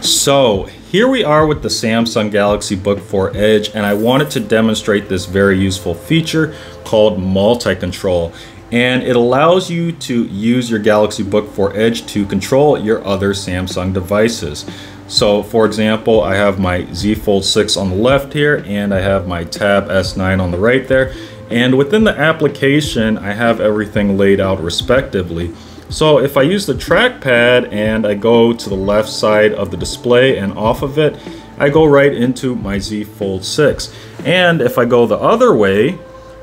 So here we are with the Samsung Galaxy Book 4 Edge and I wanted to demonstrate this very useful feature called multi-control and it allows you to use your Galaxy Book 4 Edge to control your other Samsung devices. So for example, I have my Z Fold 6 on the left here and I have my Tab S9 on the right there. And within the application, I have everything laid out respectively. So if I use the trackpad and I go to the left side of the display and off of it, I go right into my Z Fold 6. And if I go the other way,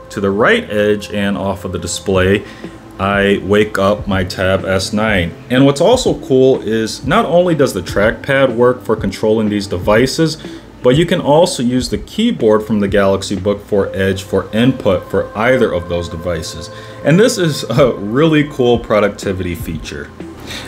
to the right edge and off of the display, I wake up my Tab S9. And what's also cool is not only does the trackpad work for controlling these devices, but you can also use the keyboard from the Galaxy Book 4 Edge for input for either of those devices. And this is a really cool productivity feature.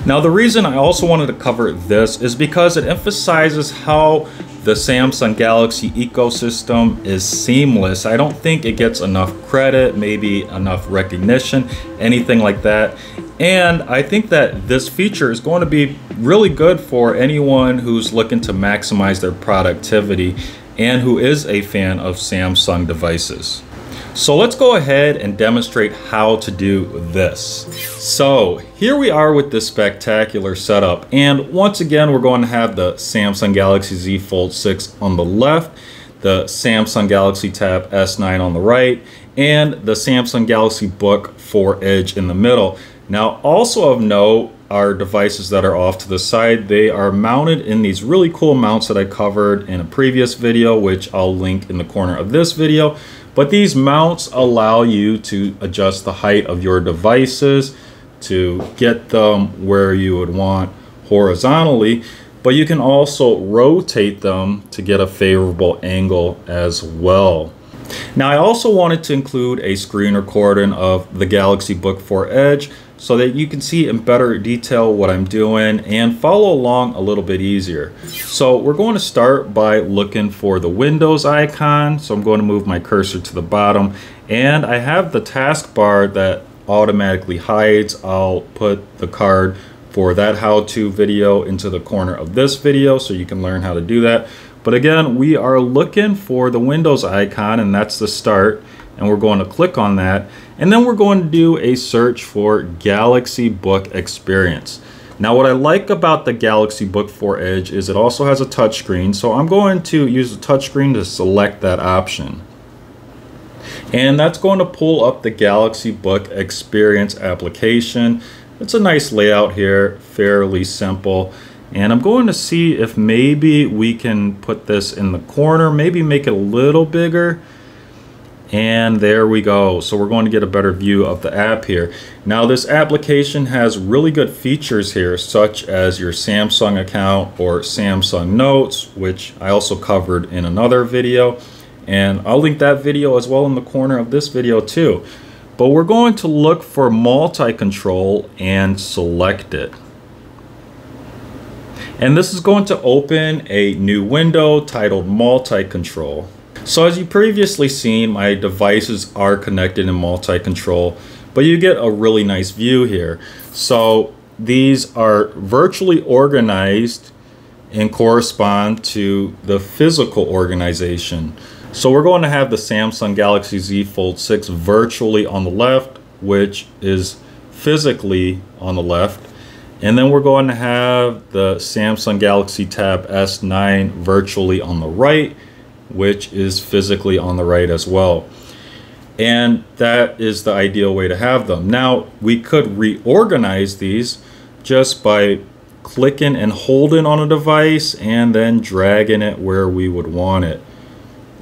Now the reason I also wanted to cover this is because it emphasizes how the Samsung Galaxy ecosystem is seamless. I don't think it gets enough credit, maybe enough recognition, anything like that. And I think that this feature is going to be really good for anyone who's looking to maximize their productivity and who is a fan of Samsung devices. So let's go ahead and demonstrate how to do this. So here we are with this spectacular setup. And once again, we're going to have the Samsung Galaxy Z Fold 6 on the left, the Samsung Galaxy Tab S9 on the right, and the Samsung Galaxy Book 4 Edge in the middle. Now, also of note are devices that are off to the side. They are mounted in these really cool mounts that I covered in a previous video, which I'll link in the corner of this video. But these mounts allow you to adjust the height of your devices to get them where you would want horizontally, but you can also rotate them to get a favorable angle as well. Now I also wanted to include a screen recording of the Galaxy Book 4 Edge so that you can see in better detail what I'm doing and follow along a little bit easier. So we're going to start by looking for the Windows icon. So I'm going to move my cursor to the bottom and I have the taskbar that automatically hides. I'll put the card for that how-to video into the corner of this video so you can learn how to do that. But again, we are looking for the Windows icon and that's the start and we're going to click on that and then we're going to do a search for Galaxy Book Experience. Now what I like about the Galaxy Book 4 Edge is it also has a touchscreen so I'm going to use the touchscreen to select that option. And that's going to pull up the Galaxy Book Experience application. It's a nice layout here, fairly simple. And I'm going to see if maybe we can put this in the corner, maybe make it a little bigger. And there we go. So we're going to get a better view of the app here. Now this application has really good features here, such as your Samsung account or Samsung Notes, which I also covered in another video. And I'll link that video as well in the corner of this video too. But we're going to look for multi-control and select it. And this is going to open a new window titled multi-control. So as you previously seen, my devices are connected in multi-control, but you get a really nice view here. So these are virtually organized and correspond to the physical organization. So we're going to have the Samsung Galaxy Z Fold 6 virtually on the left, which is physically on the left. And then we're going to have the Samsung Galaxy Tab S9 virtually on the right, which is physically on the right as well. And that is the ideal way to have them. Now, we could reorganize these just by clicking and holding on a device and then dragging it where we would want it.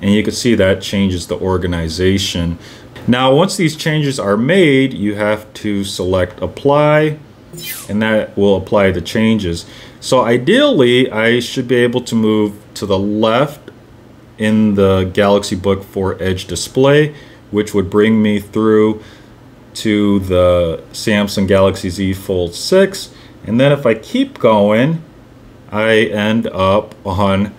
And you can see that changes the organization. Now, once these changes are made, you have to select apply and that will apply the changes. So ideally, I should be able to move to the left in the Galaxy Book 4 Edge display, which would bring me through to the Samsung Galaxy Z Fold 6. And then if I keep going, I end up on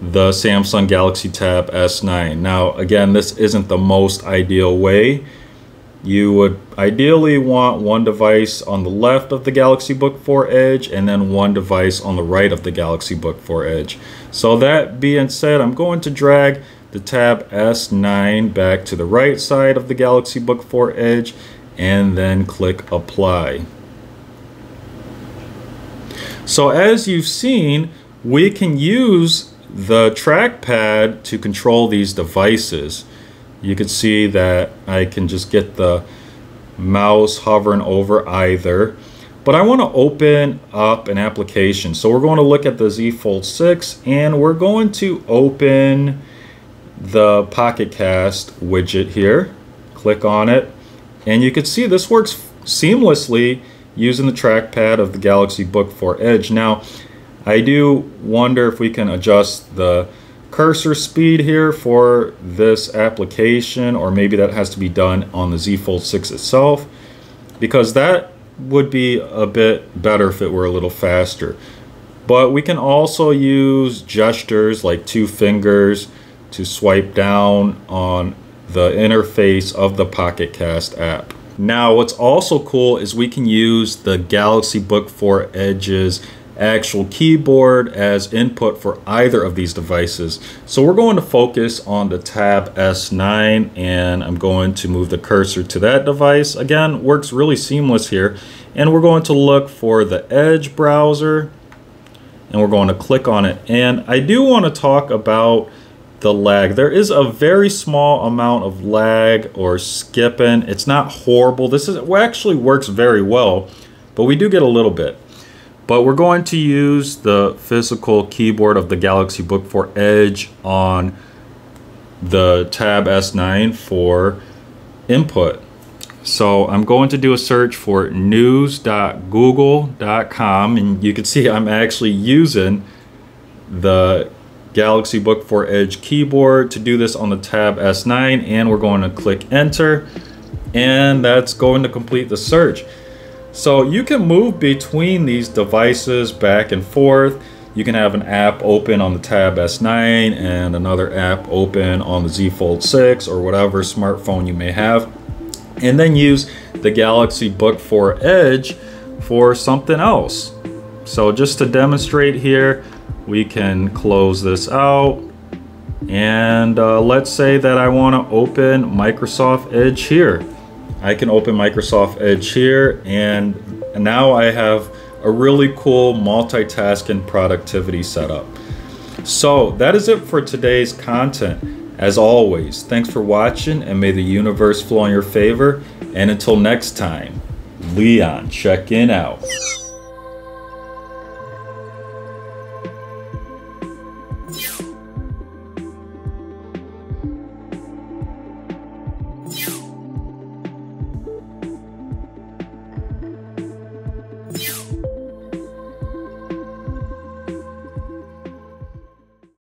the Samsung Galaxy Tab S9. Now, again, this isn't the most ideal way, you would ideally want one device on the left of the Galaxy Book 4 Edge and then one device on the right of the Galaxy Book 4 Edge. So that being said, I'm going to drag the tab S9 back to the right side of the Galaxy Book 4 Edge and then click apply. So as you've seen, we can use the trackpad to control these devices. You can see that I can just get the mouse hovering over either. But I want to open up an application. So we're going to look at the Z Fold 6 and we're going to open the Pocket Cast widget here. Click on it. And you can see this works seamlessly using the trackpad of the Galaxy Book 4 Edge. Now, I do wonder if we can adjust the cursor speed here for this application or maybe that has to be done on the Z Fold 6 itself because that would be a bit better if it were a little faster. But we can also use gestures like two fingers to swipe down on the interface of the Pocket Cast app. Now what's also cool is we can use the Galaxy Book 4 Edge's actual keyboard as input for either of these devices. So we're going to focus on the Tab S9 and I'm going to move the cursor to that device. Again, works really seamless here. And we're going to look for the Edge browser and we're going to click on it. And I do want to talk about the lag. There is a very small amount of lag or skipping. It's not horrible. This is actually works very well, but we do get a little bit. But we're going to use the physical keyboard of the Galaxy Book 4 Edge on the Tab S9 for input. So I'm going to do a search for news.google.com and you can see I'm actually using the Galaxy Book 4 Edge keyboard to do this on the Tab S9 and we're going to click enter and that's going to complete the search. So you can move between these devices back and forth. You can have an app open on the Tab S9 and another app open on the Z Fold 6 or whatever smartphone you may have. And then use the Galaxy Book 4 Edge for something else. So just to demonstrate here, we can close this out. And uh, let's say that I want to open Microsoft Edge here. I can open Microsoft Edge here and now I have a really cool multitasking productivity setup. So that is it for today's content. As always, thanks for watching and may the universe flow in your favor. And until next time, Leon check in out.